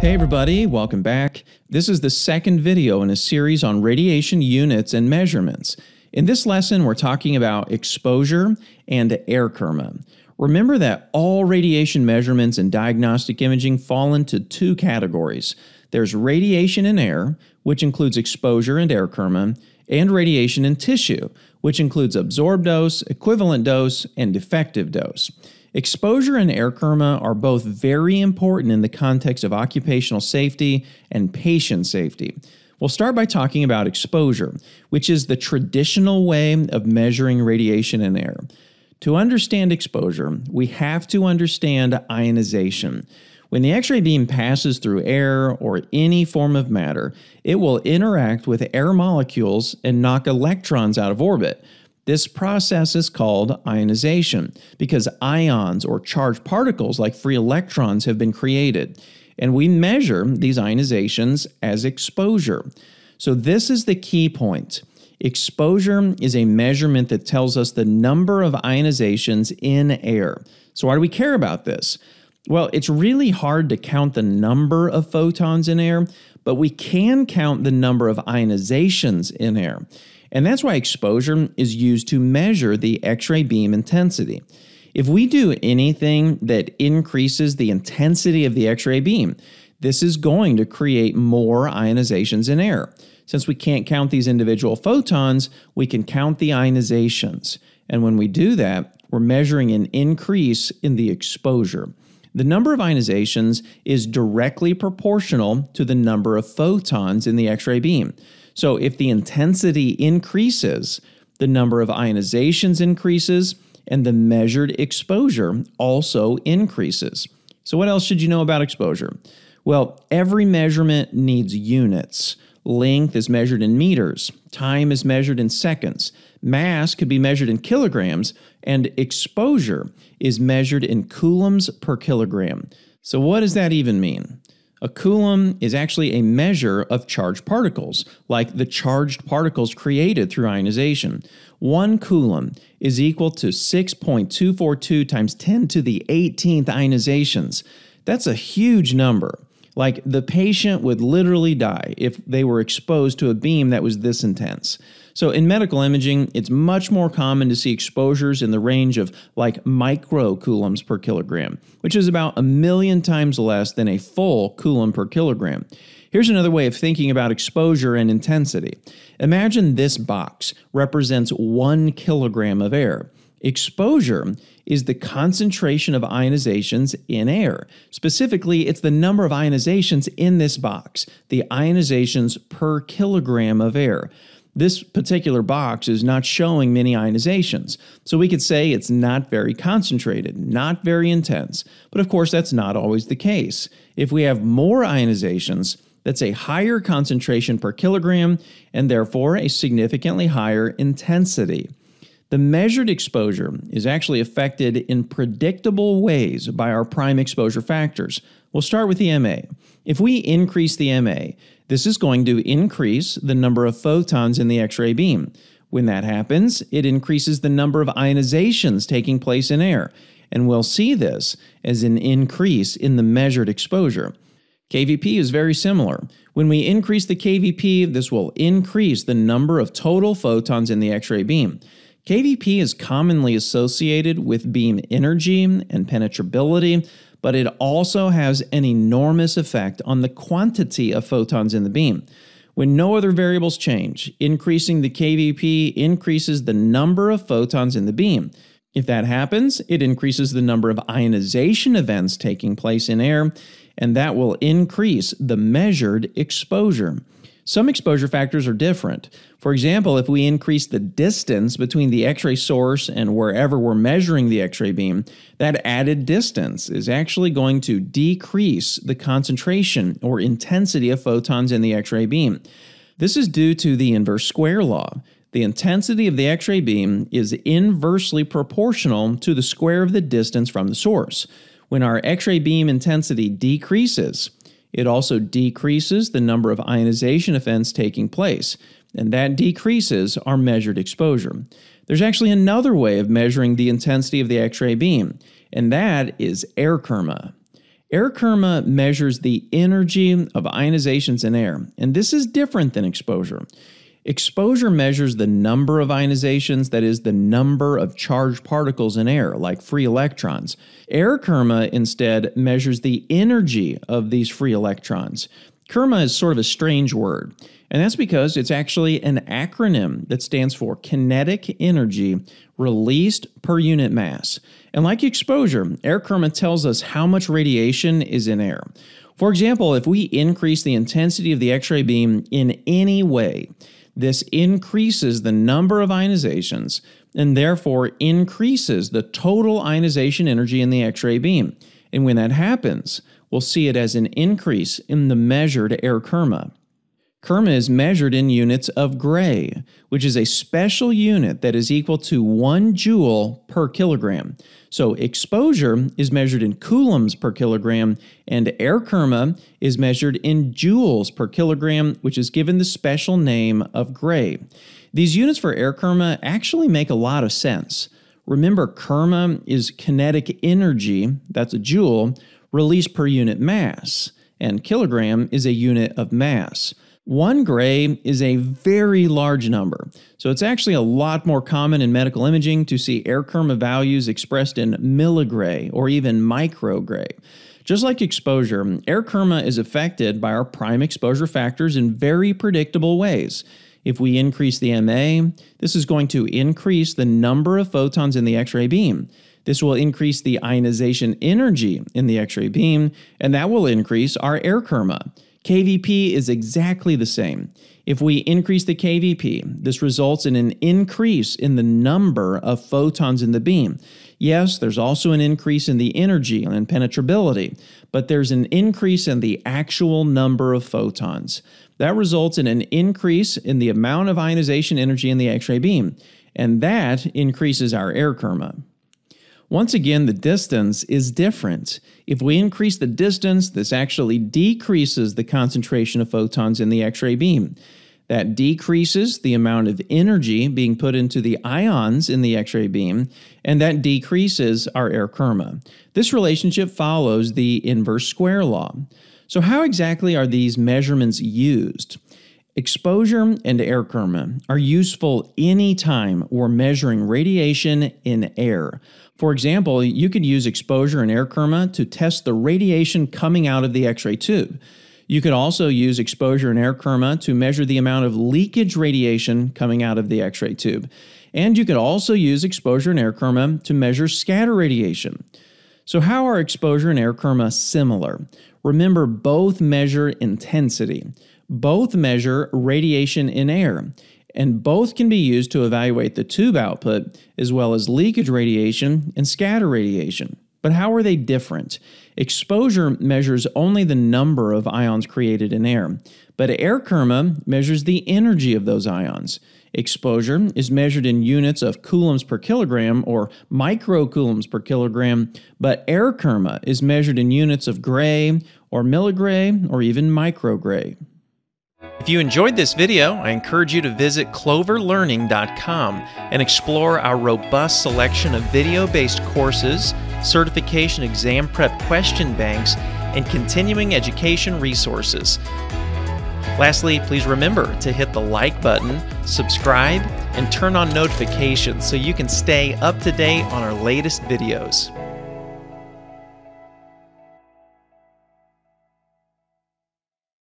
Hey everybody, welcome back. This is the second video in a series on radiation units and measurements. In this lesson, we're talking about exposure and air kerma. Remember that all radiation measurements and diagnostic imaging fall into two categories. There's radiation in air, which includes exposure and air kerma, and radiation in tissue, which includes absorbed dose, equivalent dose, and effective dose. Exposure and air kerma are both very important in the context of occupational safety and patient safety. We'll start by talking about exposure, which is the traditional way of measuring radiation in air. To understand exposure, we have to understand ionization. When the X ray beam passes through air or any form of matter, it will interact with air molecules and knock electrons out of orbit. This process is called ionization because ions or charged particles like free electrons have been created. And we measure these ionizations as exposure. So, this is the key point. Exposure is a measurement that tells us the number of ionizations in air. So, why do we care about this? Well, it's really hard to count the number of photons in air, but we can count the number of ionizations in air. And that's why exposure is used to measure the X ray beam intensity. If we do anything that increases the intensity of the X ray beam, this is going to create more ionizations in air. Since we can't count these individual photons, we can count the ionizations. And when we do that, we're measuring an increase in the exposure. The number of ionizations is directly proportional to the number of photons in the X ray beam. So if the intensity increases, the number of ionizations increases, and the measured exposure also increases. So, what else should you know about exposure? Well, every measurement needs units. Length is measured in meters, time is measured in seconds, mass could be measured in kilograms, and exposure is measured in coulombs per kilogram. So, what does that even mean? A coulomb is actually a measure of charged particles, like the charged particles created through ionization. One coulomb is equal to 6.242 times 10 to the 18th ionizations. That's a huge number. Like the patient would literally die if they were exposed to a beam that was this intense. So, in medical imaging, it's much more common to see exposures in the range of like microcoulombs per kilogram, which is about a million times less than a full coulomb per kilogram. Here's another way of thinking about exposure and intensity. Imagine this box represents one kilogram of air. Exposure is the concentration of ionizations in air. Specifically, it's the number of ionizations in this box, the ionizations per kilogram of air. This particular box is not showing many ionizations, so we could say it's not very concentrated, not very intense. But of course, that's not always the case. If we have more ionizations, that's a higher concentration per kilogram and therefore a significantly higher intensity. The measured exposure is actually affected in predictable ways by our prime exposure factors. We'll start with the MA. If we increase the MA, this is going to increase the number of photons in the X ray beam. When that happens, it increases the number of ionizations taking place in air, and we'll see this as an increase in the measured exposure. KVP is very similar. When we increase the KVP, this will increase the number of total photons in the X ray beam. KVP is commonly associated with beam energy and penetrability, but it also has an enormous effect on the quantity of photons in the beam. When no other variables change, increasing the KVP increases the number of photons in the beam. If that happens, it increases the number of ionization events taking place in air, and that will increase the measured exposure. Some exposure factors are different. For example, if we increase the distance between the X ray source and wherever we're measuring the X ray beam, that added distance is actually going to decrease the concentration or intensity of photons in the X ray beam. This is due to the inverse square law. The intensity of the X ray beam is inversely proportional to the square of the distance from the source. When our X ray beam intensity decreases, it also decreases the number of ionization events taking place, and that decreases our measured exposure. There's actually another way of measuring the intensity of the X ray beam, and that is air kerma. Air Kerma measures the energy of ionizations in air, and this is different than exposure. Exposure measures the number of ionizations, that is, the number of charged particles in air, like free electrons. Air Kerma instead measures the energy of these free electrons. Kerma is sort of a strange word, and that's because it's actually an acronym that stands for kinetic energy released per unit mass. And like exposure, air Kerma tells us how much radiation is in air. For example, if we increase the intensity of the X ray beam in any way, this increases the number of ionizations and therefore increases the total ionization energy in the X ray beam. And when that happens, we'll see it as an increase in the measured air kerma. Kerma is measured in units of gray, which is a special unit that is equal to 1 joule per kilogram. So exposure is measured in coulombs per kilogram, and air kerma is measured in joules per kilogram, which is given the special name of gray. These units for air kerma actually make a lot of sense. Remember, kerma is kinetic energy, that's a joule, released per unit mass, and kilogram is a unit of mass. One gray is a very large number, so it's actually a lot more common in medical imaging to see air kerma values expressed in milligray or even microgray. Just like exposure, air kerma is affected by our prime exposure factors in very predictable ways. If we increase the MA, this is going to increase the number of photons in the X ray beam. This will increase the ionization energy in the X ray beam, and that will increase our air kerma. KVP is exactly the same. If we increase the KVP, this results in an increase in the number of photons in the beam. Yes, there's also an increase in the energy and penetrability, but there's an increase in the actual number of photons. That results in an increase in the amount of ionization energy in the X ray beam, and that increases our air kerma. Once again, the distance is different. If we increase the distance, this actually decreases the concentration of photons in the X ray beam. That decreases the amount of energy being put into the ions in the X ray beam, and that decreases our air kerma. This relationship follows the inverse square law. So, how exactly are these measurements used? Exposure and air kerma are useful anytime we're measuring radiation in air. For example, you could use exposure and air kerma to test the radiation coming out of the X ray tube. You could also use exposure and air kerma to measure the amount of leakage radiation coming out of the X ray tube. And you could also use exposure and air kerma to measure scatter radiation. So, how are exposure and air kerma similar? Remember, both measure intensity, both measure radiation in air and both can be used to evaluate the tube output as well as leakage radiation and scatter radiation. But how are they different? Exposure measures only the number of ions created in air, but air kerma measures the energy of those ions. Exposure is measured in units of coulombs per kilogram or microcoulombs per kilogram, but air kerma is measured in units of gray or milligray or even microgray. If you enjoyed this video, I encourage you to visit cloverlearning.com and explore our robust selection of video based courses, certification exam prep question banks, and continuing education resources. Lastly, please remember to hit the like button, subscribe, and turn on notifications so you can stay up to date on our latest videos.